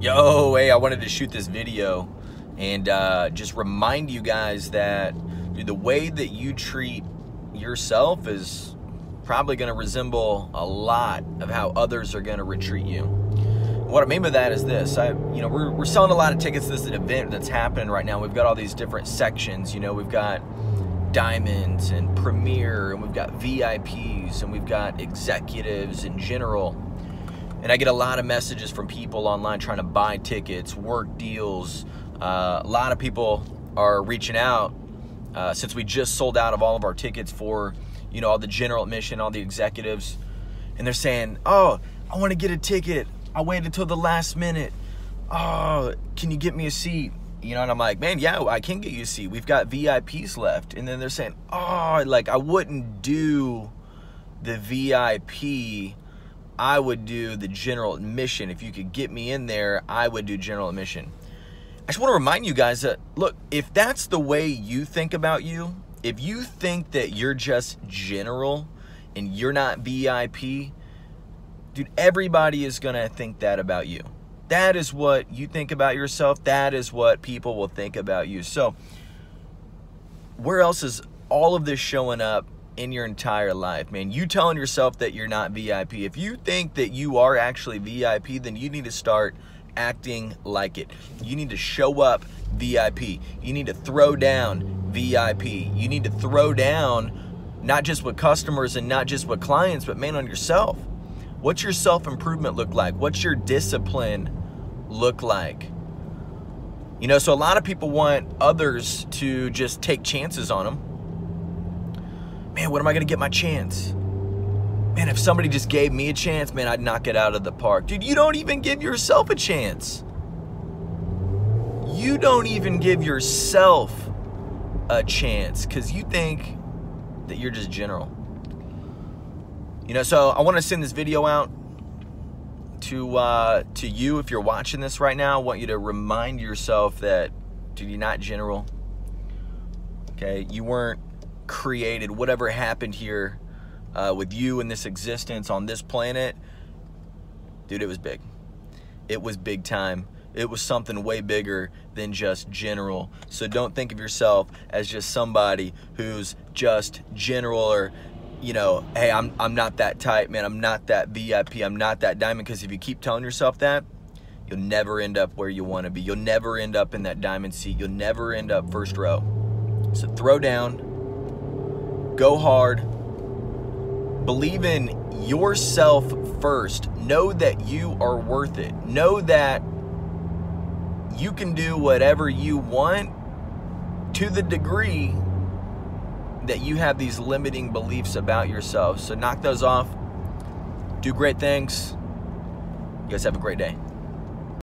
Yo, hey, I wanted to shoot this video and uh, just remind you guys that dude, the way that you treat yourself is probably going to resemble a lot of how others are going to retreat you. What I mean by that is this: I, you know, we're, we're selling a lot of tickets to this event that's happening right now. We've got all these different sections. You know, we've got diamonds and premier, and we've got VIPs, and we've got executives in general. And I get a lot of messages from people online trying to buy tickets, work deals. Uh, a lot of people are reaching out uh, since we just sold out of all of our tickets for, you know, all the general admission, all the executives, and they're saying, "Oh, I want to get a ticket. I waited until the last minute. Oh, can you get me a seat?" You know, and I'm like, "Man, yeah, I can get you a seat. We've got VIPs left." And then they're saying, "Oh, like I wouldn't do the VIP." I would do the general admission. If you could get me in there, I would do general admission. I just want to remind you guys that, look, if that's the way you think about you, if you think that you're just general and you're not VIP, dude, everybody is going to think that about you. That is what you think about yourself. That is what people will think about you. So, where else is all of this showing up in your entire life, man. You telling yourself that you're not VIP. If you think that you are actually VIP, then you need to start acting like it. You need to show up VIP. You need to throw down VIP. You need to throw down not just with customers and not just with clients, but man, on yourself. What's your self improvement look like? What's your discipline look like? You know, so a lot of people want others to just take chances on them man, when am I to get my chance? Man, if somebody just gave me a chance, man, I'd knock it out of the park. Dude, you don't even give yourself a chance. You don't even give yourself a chance because you think that you're just general. You know, so I want to send this video out to uh, to you if you're watching this right now. I want you to remind yourself that, dude, you're not general. Okay, you weren't created, whatever happened here uh, with you and this existence on this planet, dude, it was big. It was big time. It was something way bigger than just general. So don't think of yourself as just somebody who's just general or, you know, hey, I'm, I'm not that type, man. I'm not that VIP. I'm not that diamond. Because if you keep telling yourself that, you'll never end up where you want to be. You'll never end up in that diamond seat. You'll never end up first row. So throw down, go hard, believe in yourself first. Know that you are worth it. Know that you can do whatever you want to the degree that you have these limiting beliefs about yourself. So knock those off. Do great things. You guys have a great day.